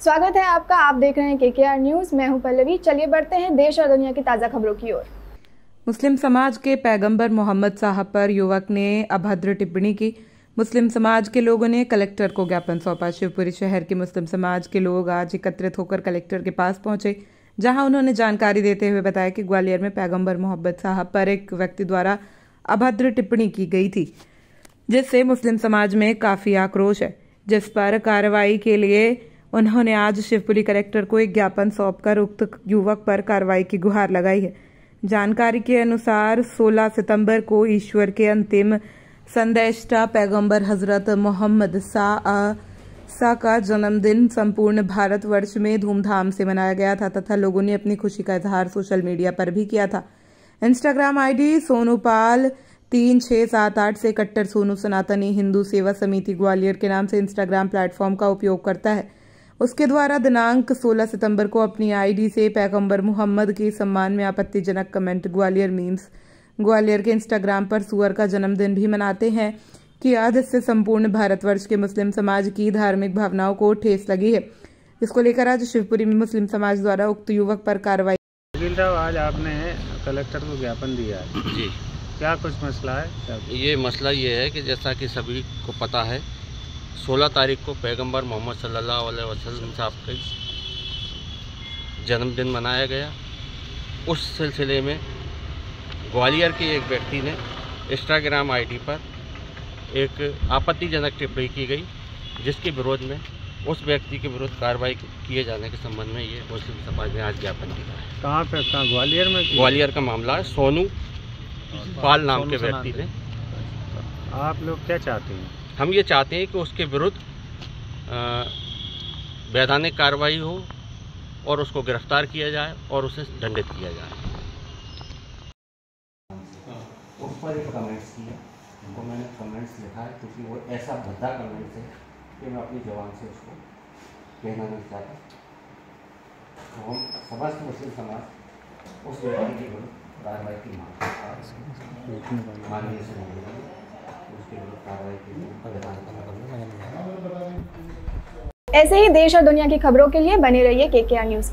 स्वागत है आपका। आप देख रहे हैं के न्यूज़। मैं हूँ पल्लवी। चलिए बढ़ते हैं देश और दुनिया की ताज़ा खबरों की ओर। मुस्लिम समाज के पैगंबर मोहम्मद साहब पर युवक ने अभद्र टिप्पणी की। मुस्लिम समाज के लोगों ने कलेक्टर को ज्ञापन सौंपा। शिवपुरी शहर के मुस्लिम समाज के लोग आज एकत्रित होकर कलेक्टर के पास पहुँचे, जहाँ उन्होंने जानकारी देते हुए बताया कि ग्वालियर में पैगंबर मोहम्मद साहब पर एक व्यक्ति द्वारा अभद्र टिप्पणी की गई थी, जिससे मुस्लिम समाज में काफ़ी आक्रोश है, जिस पर कार्रवाई के लिए उन्होंने आज शिवपुरी कलेक्टर को एक ज्ञापन सौंपकर उक्त युवक पर कार्रवाई की गुहार लगाई है। जानकारी के अनुसार 16 सितंबर को ईश्वर के अंतिम संदेष्टा पैगंबर हज़रत मोहम्मद सा सा का जन्मदिन संपूर्ण भारतवर्ष में धूमधाम से मनाया गया था तथा लोगों ने अपनी खुशी का इजहार सोशल मीडिया पर भी किया था। इंस्टाग्राम आईडी सोनूपाल तीन छह सात आठ से कट्टर सोनू सनातनी हिंदू सेवा समिति ग्वालियर के नाम से इंस्टाग्राम प्लेटफॉर्म का उपयोग करता है। उसके द्वारा दिनांक 16 सितंबर को अपनी आईडी से पैगंबर मोहम्मद के सम्मान में आपत्तिजनक कमेंट ग्वालियर मीम्स ग्वालियर के इंस्टाग्राम पर सुअर का जन्मदिन भी मनाते हैं कि आज इससे संपूर्ण भारतवर्ष के मुस्लिम समाज की धार्मिक भावनाओं को ठेस लगी है। इसको लेकर आज शिवपुरी में मुस्लिम समाज द्वारा उक्त युवक पर कार्रवाई। आज आपने कलेक्टर को ज्ञापन दिया है। जी। क्या कुछ मसला है? ये मसला ये है कि जैसा कि सभी को पता है 16 तारीख को पैगंबर मोहम्मद सल्लल्लाहु अलैहि वसल्लम साहब का जन्मदिन मनाया गया। उस सिलसिले में ग्वालियर के एक व्यक्ति ने इंस्टाग्राम आईडी पर एक आपत्तिजनक टिप्पणी की गई जिसके विरोध में उस व्यक्ति के विरुद्ध कार्रवाई किए जाने के संबंध में ये मुस्लिम समाज ने आज ज्ञापन दिया है। कहाँ पे कहाँ ग्वालियर में? ग्वालियर का मामला है। सोनू पाल नाम के व्यक्ति ने आप लोग क्या चाहते हैं? हम ये चाहते हैं कि उसके विरुद्ध वैधानिक कार्रवाई हो और उसको गिरफ़्तार किया जाए और उसे दंडित किया जाए। उस पर एक कमेंट्स मैंने कमेंट्स लिखा है, क्योंकि वो ऐसा भद्दा कमेंट्स है कि मैं अपनी जवान से उसको कहना नहीं चाहता। तो हम मुस्लिम समाज उस व्यक्ति के कार्रवाई की मांग माननीय से उसके विरुद्ध कार्रवाई की ऐसे ही देश और दुनिया की खबरों के लिए बने रहिए के न्यूज़